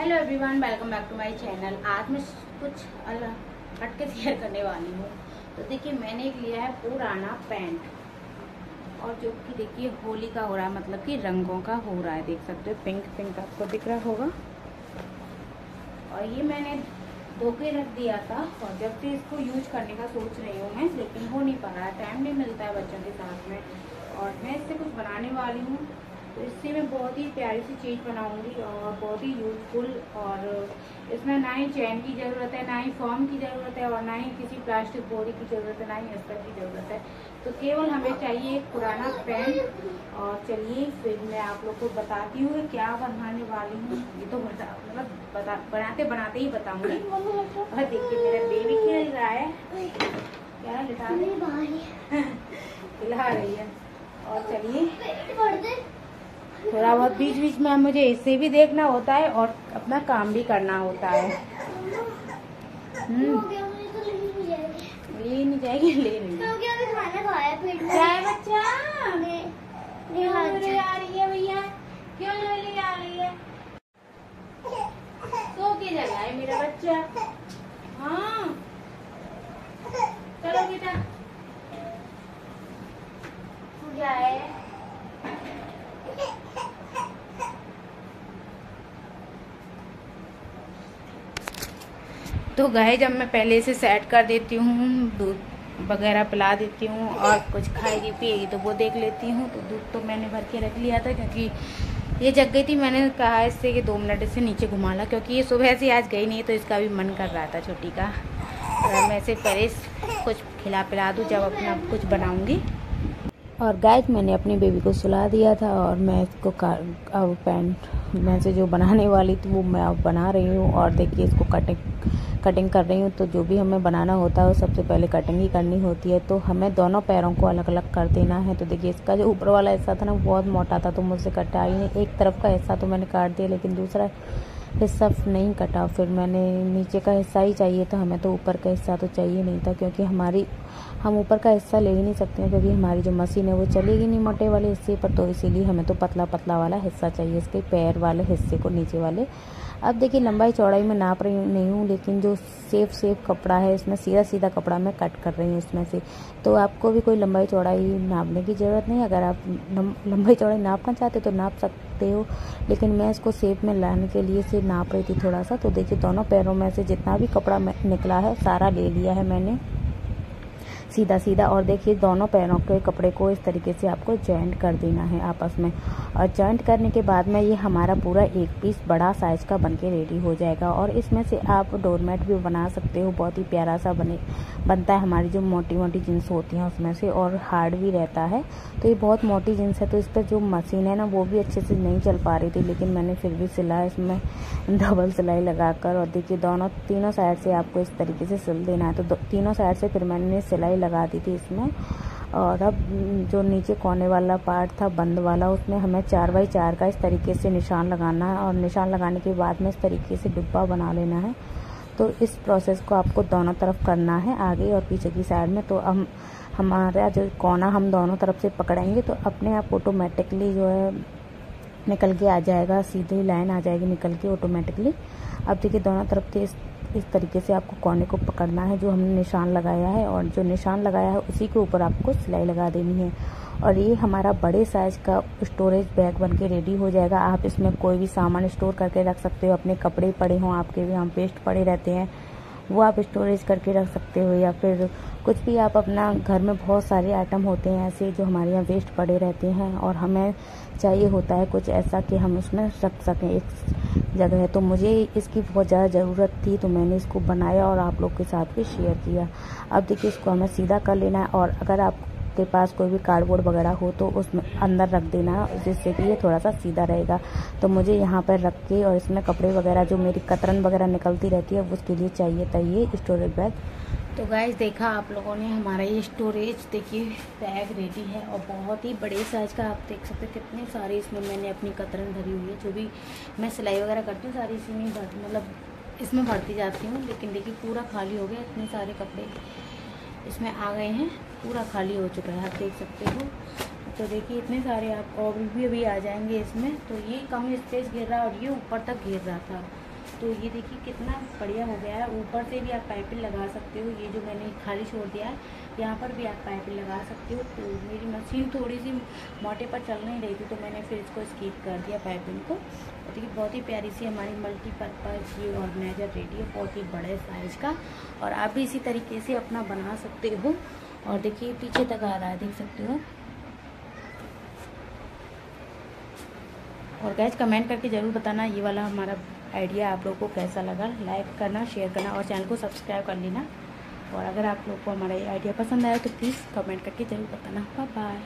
Hello everyone welcome back to my channel आज मैं कुछ अलग हट के शेयर करने वाली हूँ। तो देखिए, मैंने एक लिया है पुराना पैंट और जो कि देखिए, होली का हो रहा है मतलब कि रंगों का हो रहा है। देख सकते हो पिंक पिंक आपको दिख रहा होगा। और ये मैंने धो के रख दिया था। और जब से इसको यूज़ करने का सोच रही हूँ मैं, लेकिन हो नहीं पा रहा है। टाइम नहीं मिलता है बच्चों के साथ में। और मैं इससे कुछ बनाने वाली हूँ। तो इससे मैं बहुत ही प्यारी सी चीज़ बनाऊँगी और बहुत ही यूजफुल और इसमें ना ही चैन की ज़रूरत है ना ही फॉर्म की ज़रूरत है और ना ही किसी प्लास्टिक बोरी की ज़रूरत है ना ही अस्तर की ज़रूरत है। तो केवल हमें चाहिए एक पुराना पेन और चलिए फिर मैं आप लोग को बताती हूँ क्या बनाने वाली हूँ। ये तो मतलब बता बनाते बनाते ही बताऊँगी। और देखिए मेरा बेबी खेल रहा है। क्या लिटा हिला रही है। और चलिए। थोड़ा बहुत बीच बीच में मुझे इसे भी देखना होता है और अपना काम भी करना होता है। हम्म। ले नहीं जाएगी ले नहीं क्या है बच्चा। रही है भैया क्यों ले आ रही है सो के जगह है मेरा बच्चा हाँ चलो बेटा क्या है तो गाय जब मैं पहले से सेट कर देती हूँ, दूध वगैरह पिला देती हूँ और कुछ खाएगी, पिएगी तो वो देख लेती हूँ। तो दूध तो मैंने भर के रख लिया था क्योंकि ये जग गई थी, मैंने कहा इससे कि दो मिनट इससे नीचे घुमा ला, क्योंकि ये सुबह से आज गई नहीं तो इसका भी मन कर रहा था छोटी का। और मैं इसे पहले कुछ खिला पिला दूँ, जब अपना कुछ बनाऊँगी। और गाय मैंने अपनी बेबी को सुला दिया था और मैं इसको अब पैंट मैं से जो बनाने वाली थी, वो मैं अब बना रही हूँ और देखिए इसको कटिंग कटिंग कर रही हूँ। तो जो भी हमें बनाना होता है, वो सबसे पहले कटिंग ही करनी होती है। तो हमें दोनों पैरों को अलग अलग कर देना है। तो देखिए इसका जो ऊपर वाला हिस्सा था ना बहुत मोटा था तो मुझसे कटाई नहीं, एक तरफ़ का हिस्सा तो मैंने काट दिया, लेकिन दूसरा हिस्सा नहीं कटा। फिर मैंने नीचे का हिस्सा ही चाहिए था, हमें तो ऊपर का हिस्सा तो चाहिए नहीं था, क्योंकि हमारी, हम ऊपर का हिस्सा ले ही नहीं सकते हैं, क्योंकि हमारी जो मशीन है वो चलेगी नहीं मोटे वाले हिस्से पर तो इसीलिए हमें तो पतला पतला वाला हिस्सा चाहिए, इसके पैर वाले हिस्से को नीचे वाले। अब देखिए, लंबाई चौड़ाई में नाप रही नहीं हूँ, लेकिन जो सेफ़ सेफ़ कपड़ा है, इसमें सीधा सीधा कपड़ा मैं कट कर रही हूँ इसमें से। तो आपको भी कोई लंबाई चौड़ाई नापने की ज़रूरत नहीं, अगर आप लंबाई चौड़ाई नापना चाहते तो नाप सकते हो। लेकिन मैं इसको सेप में लाने के लिए से नाप रही थी थोड़ा सा। तो देखिए दोनों पैरों में से जितना भी कपड़ा निकला है, सारा ले लिया है मैंने। सीधा सीधा और देखिए, दोनों पैरों के कपड़े को इस तरीके से आपको जॉइंट कर देना है आपस में। और जॉइंट करने के बाद में ये हमारा पूरा एक पीस बड़ा साइज़ का बन के रेडी हो जाएगा और इसमें से आप डोरमेट भी बना सकते हो। बहुत ही प्यारा सा बने, बनता है हमारी जो मोटी मोटी जींस होती हैं उसमें से और हार्ड भी रहता है। तो ये बहुत मोटी जींस है तो इस पर जो मशीन है ना, वो भी अच्छे से नहीं चल पा रही थी, लेकिन मैंने फिर भी सिला इसमें डबल सिलाई लगाकर और देखिए, दोनों, तीनों साइड से आपको इस तरीके से सिल देना है। तो तीनों साइड से फिर मैंने सिलाई लगा दी थी इसमें। और अब जो नीचे कोने वाला पार्ट था, बंद वाला, उसमें हमें चार बाई चार का इस तरीके से निशान लगाना है और निशान लगाने के बाद में इस तरीके से डिब्बा बना लेना है। तो इस प्रोसेस को आपको दोनों तरफ़ करना है, आगे और पीछे की साइड में। तो हम, हमारा जो कोना हम दोनों तरफ़ से पकड़ेंगे तो अपने आप ऑटोमेटिकली जो है निकल के आ जाएगा, सीधी लाइन आ जाएगी निकल के ऑटोमेटिकली अब देखिए दोनों तरफ़ से इस इस तरीके से आपको कोने को पकड़ना है, जो हमने निशान लगाया है और जो निशान लगाया है, उसी के ऊपर आपको सिलाई लगा देनी है। और ये हमारा बड़े साइज़ का स्टोरेज बैग बन के रेडी हो जाएगा। आप इसमें कोई भी सामान स्टोर करके रख सकते हो। अपने कपड़े पड़े हों, आपके भी हम पेस्ट पड़े रहते हैं। वो आप स्टोरेज करके रख सकते हो या फिर कुछ भी आप अपना घर में बहुत सारे आइटम होते हैं ऐसे जो हमारे यहाँ वेस्ट पड़े रहते हैं और हमें चाहिए होता है कुछ ऐसा कि हम उसमें रख सकें एक जगह तो मुझे इसकी बहुत ज़्यादा ज़रूरत थी तो मैंने इसको बनाया और आप लोग के साथ भी शेयर किया। अब देखिए इसको हमें सीधा कर लेना है और अगर आप के पास कोई भी कार्डबोर्ड वगैरह हो तो उसमें अंदर रख देना, जिससे कि ये थोड़ा सा सीधा रहेगा। तो मुझे यहाँ पर रख के और इसमें कपड़े वगैरह, जो मेरी कतरन वगैरह निकलती रहती है, उसके लिए चाहिए था ये स्टोरेज बैग तो गाइज़ देखा आप लोगों ने हमारा ये स्टोरेज देखिए बैग रेडी है और बहुत ही बड़े साइज़ का आप देख सकते हैं कितने सारे इसमें मैंने अपनी कतरन भरी हुई है, जो भी मैं सिलाई वगैरह करती हूँ, सारी इसी में मतलब इसमें भरती जाती हूँ, लेकिन देखिए पूरा खाली हो गया, इतने सारे कपड़े। इसमें आ गए हैं। पूरा खाली हो चुका है, आप देख सकते हो। तो देखिए, इतने सारे आप और भी अभी आ जाएँगे इसमें। तो ये कम स्पेस गिर रहा और ये ऊपर तक घेर रहा था। तो ये देखिए कितना बढ़िया हो गया है। ऊपर से भी आप पाइपिंग लगा सकते हो। ये जो मैंने खाली छोड़ दिया है, यहाँ पर भी आप पाइपिंग लगा सकते हो। तो मेरी मशीन थोड़ी सी मोटे पर चल नहीं रही थी तो मैंने फिर इसको स्कीप कर दिया पाइपिंग को। देखिए, बहुत ही प्यारी सी हमारी मल्टीपर्पज़ ये ऑर्गेनाइजर रेडी है, बहुत ही बड़े साइज़ का। और आप भी इसी तरीके से अपना बना सकते हो। और देखिए, पीछे तक आ रहा है, देख सकते हो और गैस कमेंट करके ज़रूर बताना, ये वाला हमारा आइडिया आप लोगों को कैसा लगा लाइक करना शेयर करना और चैनल को सब्सक्राइब कर लेना। और अगर आप लोग को हमारा ये आइडिया पसंद आया तो प्लीज़ कमेंट करके ज़रूर बताना। Bye bye